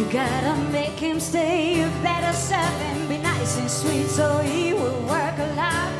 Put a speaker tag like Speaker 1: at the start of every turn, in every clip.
Speaker 1: You gotta make him stay. You better serve him, be nice and sweet, so he will work a lot.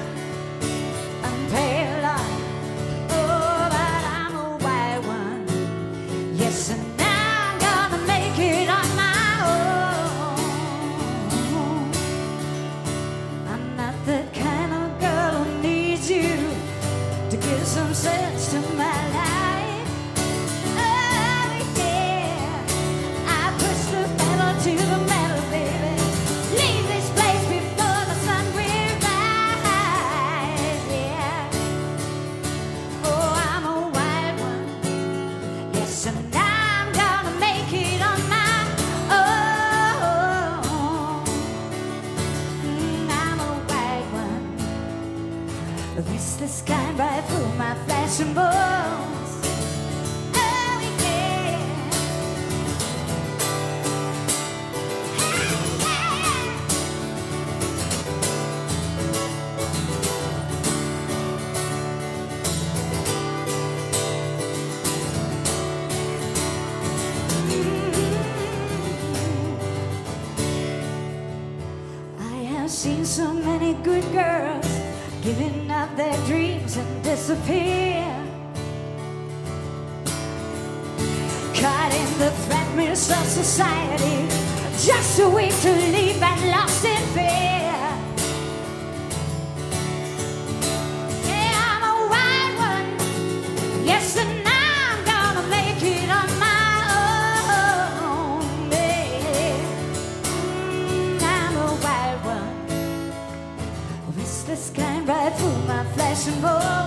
Speaker 1: Restless kind right through my flesh and bones. Oh, yeah. I have seen so many good girls giving up their dreams and disappear. Caught in the threat of society, just a way to leave 什么？